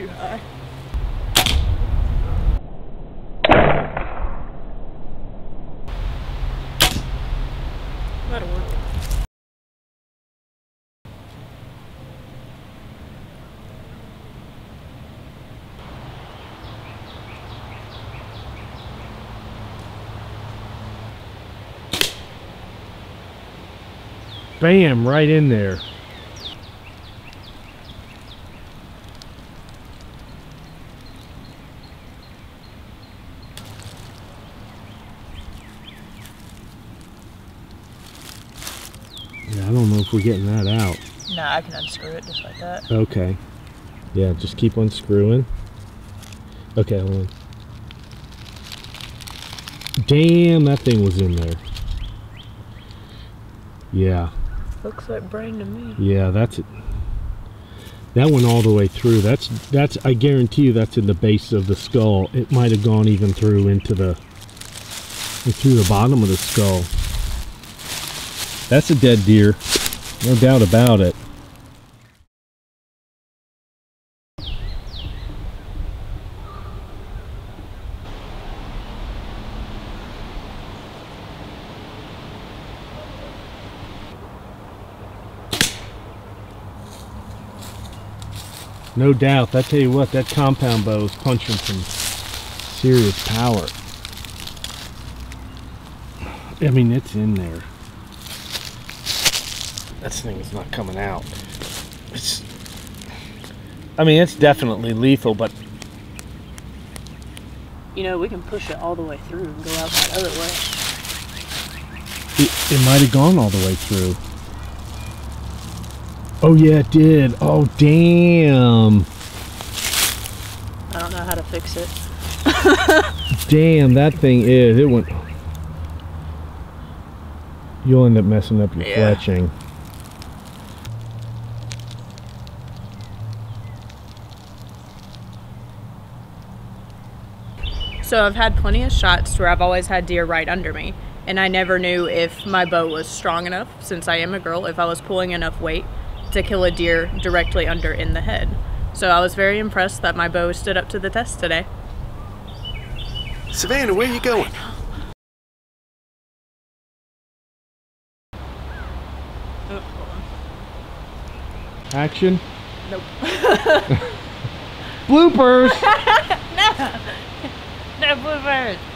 too high. That'll work. Bam, right in there. Yeah, I don't know if we're getting that out. Nah, I can unscrew it just like that. Okay. Yeah, just keep unscrewing. Okay, hold on. Damn, that thing was in there. Yeah, Looks like brain to me. yeah, that's it. That went all the way through. That's that's. I guarantee you, that's in the base of the skull. It might have gone even through into the through the bottom of the skull. That's a dead deer, no doubt about it. No doubt. I tell you what, that compound bow is punching some serious power. I mean, it's in there. That thing is not coming out. It's. I mean, it's definitely lethal, but You know, we can push it all the way through and go out that other way. it, it might have gone all the way through. Oh yeah, it did. Oh damn. I don't know how to fix it. Damn, that thing is. It went. You'll end up messing up your Yeah. fletching. So I've had plenty of shots where I've always had deer right under me, and I never knew if my bow was strong enough, since I am a girl, if I was pulling enough weight to kill a deer directly under in the head. So I was very impressed that my bow stood up to the test today. Savannah, where are you going? Action. Nope. Bloopers. No bloopers.